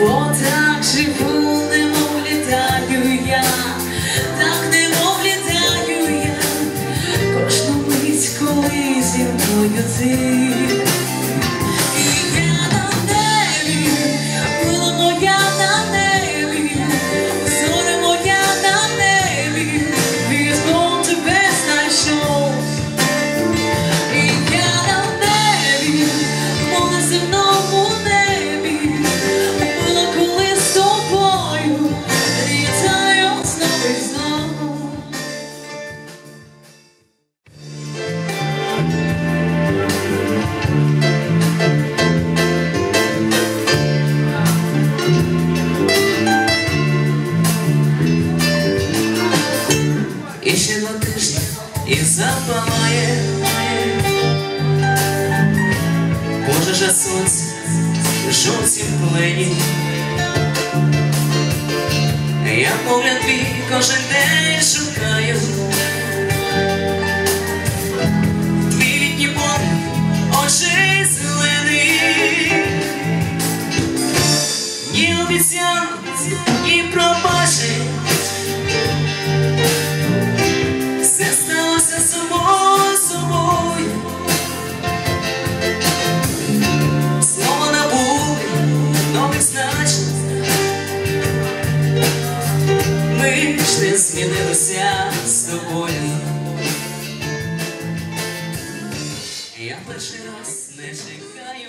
бо так живу, немов літаю я, так немов літаю я, кожну мить, коли зі мною ти. дождь и запалає. Пожежа сонця жовтім плені. Я погляд твій кожен день шукаю. змінилося з тобою. Я перший раз не чекаю.